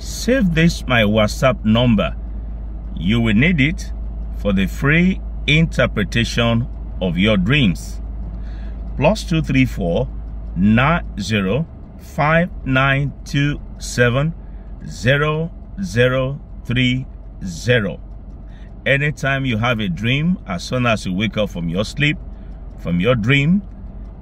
Save this my WhatsApp number. You will need it for the free interpretation of your dreams. Plus two three four nine zero five nine two seven zero zero three zero. Anytime you have a dream, as soon as you wake up from your sleep, from your dream,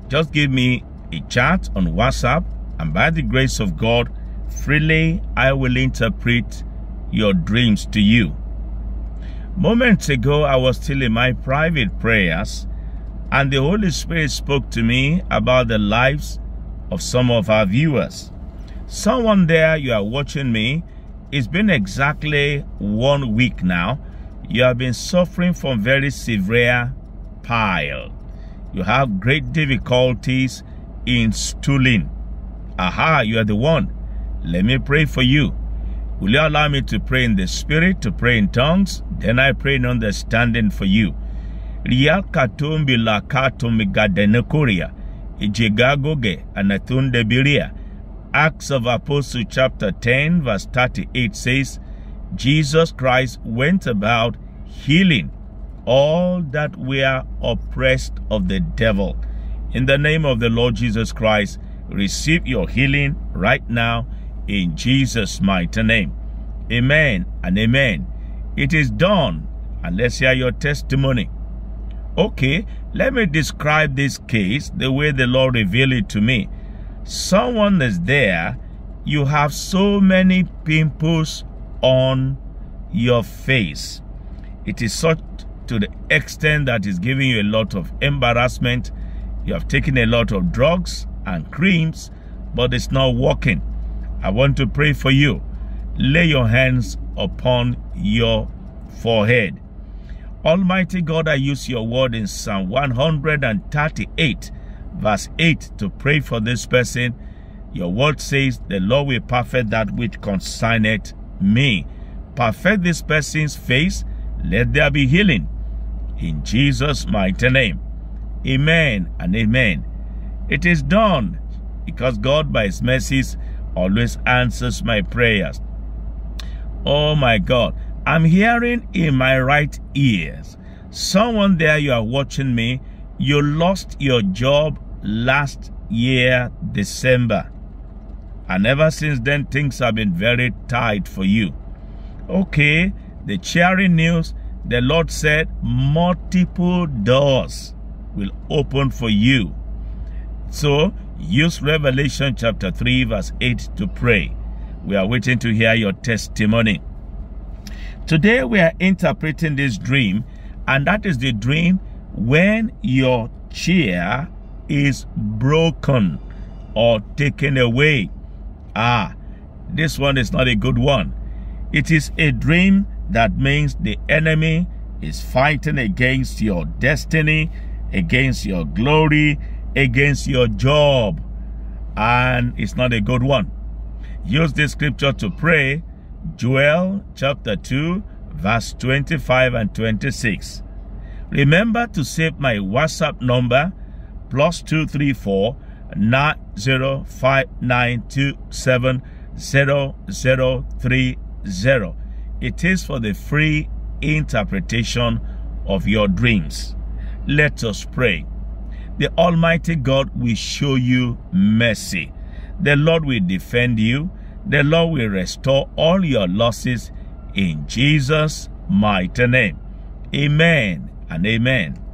just give me a chat on WhatsApp, and by the grace of God, freely I will interpret your dreams to you. Moments ago, I was still in my private prayers, and the Holy Spirit spoke to me about the lives of some of our viewers. Someone there, you are watching me, it's been exactly one week now. You have been suffering from very severe pile. You have great difficulties in stooling. Aha, you are the one. Let me pray for you. Will you allow me to pray in the spirit, to pray in tongues? Then I pray in understanding for you. Riakatumbi lakatumbi gadenakuria. Ijigagoge anatunde biria. Acts of Apostles chapter 10 verse 38 says, Jesus Christ went about healing all that were oppressed of the devil. In the name of the Lord Jesus Christ, receive your healing right now in Jesus' mighty name. Amen and amen. It is done. And let's hear your testimony. Okay, let me describe this case the way the Lord revealed it to me. Someone is there, you have so many pimples on your face. It is such to the extent that is giving you a lot of embarrassment. You have taken a lot of drugs and creams, but it's not working. I want to pray for you. Lay your hands upon your forehead. Almighty God, I use your word in Psalm 138, verse 8, to pray for this person. Your word says, The Lord will perfect that which concerneth me. Perfect this person's face, let there be healing. In Jesus' mighty name. Amen and amen. It is done because God, by His mercies, always answers my prayers. Oh my God. I'm hearing in my right ears. Someone there, you are watching me. You lost your job last year, December. And ever since then, things have been very tight for you. Okay, the cheering news, the Lord said multiple doors will open for you. So use Revelation chapter 3 verse 8 to pray. We are waiting to hear your testimony. Today we are interpreting this dream and that is the dream when your chair is broken or taken away. Ah, this one is not a good one. It is a dream that means the enemy is fighting against your destiny, against your glory, against your job. And it's not a good one. Use this scripture to pray Joel chapter 2, verse 25 and 26. Remember to save my WhatsApp number plus 234 9059270030. It is for the free interpretation of your dreams. Let us pray. The Almighty God will show you mercy. The Lord will defend you. The Lord will restore all your losses in Jesus' mighty name. Amen and amen.